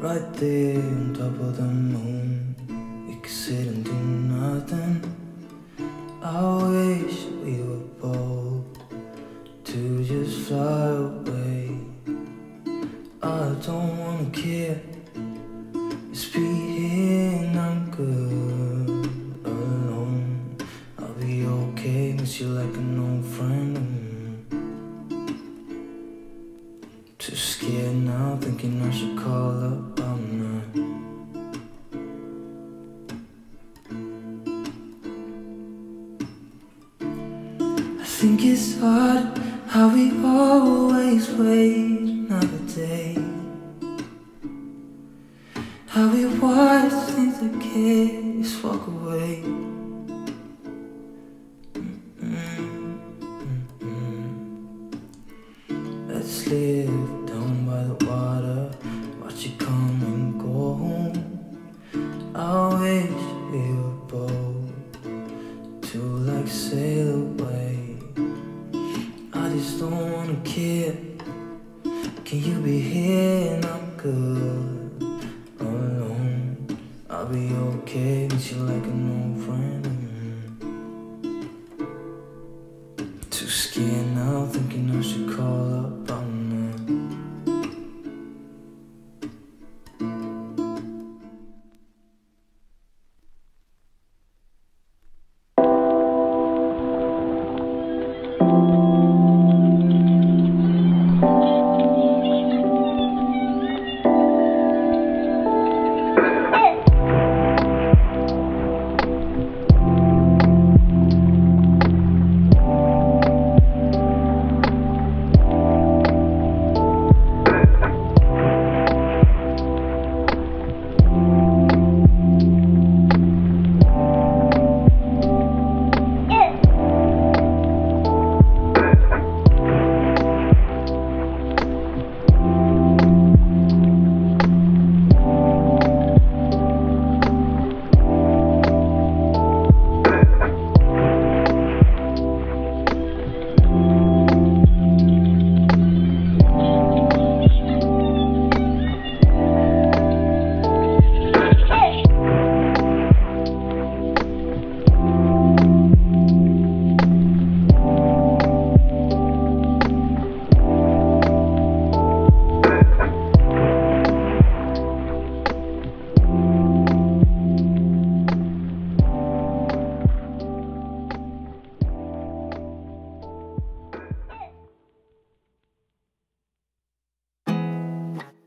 Right there on top of the moon, we could sit and do nothing. I wish we were bold to just fly away. I don't wanna care, be think it's hard how we always wait another day. How we watch things that kids walk away. Let's live down by the water,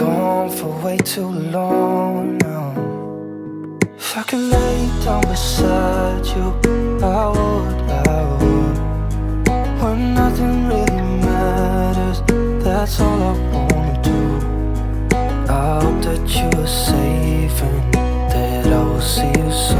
gone for way too long now. If I could lay down beside you, I would, I would. When nothing really matters, that's all I wanna do. I hope that you are safe and that I will see you soon.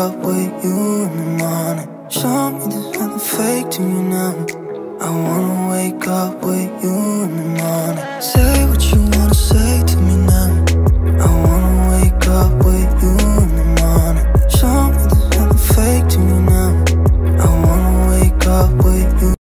Up with you in the morning. Show me there's nothing fake to me now. I wanna wake up with you in the morning. Say you